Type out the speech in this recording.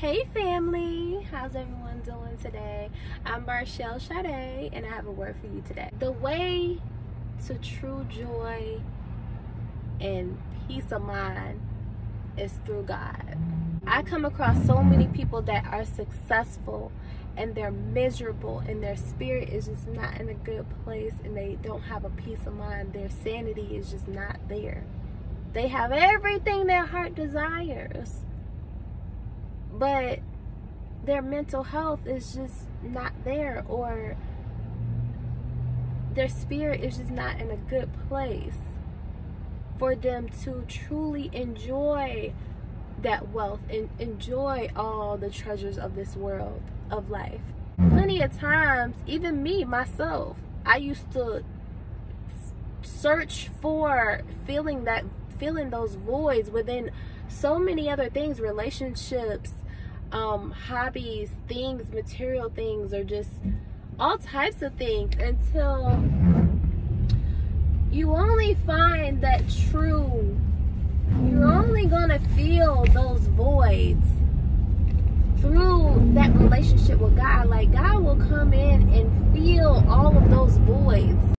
Hey family, how's everyone doing today? I'm Marchell Sade and I have a word for you today. The way to true joy and peace of mind is through God. I come across so many people that are successful and they're miserable and their spirit is just not in a good place and they don't have a peace of mind. Their sanity is just not there. They have everything their heart desires but their mental health is just not there or their spirit is just not in a good place for them to truly enjoy that wealth and enjoy all the treasures of this world of life. Plenty of times, even me, myself, I used to search for feeling that feeling those voids within so many other things relationships um, hobbies, things, material things, or just all types of things until you only find that true, you're only gonna feel those voids through that relationship with God. Like God will come in and feel all of those voids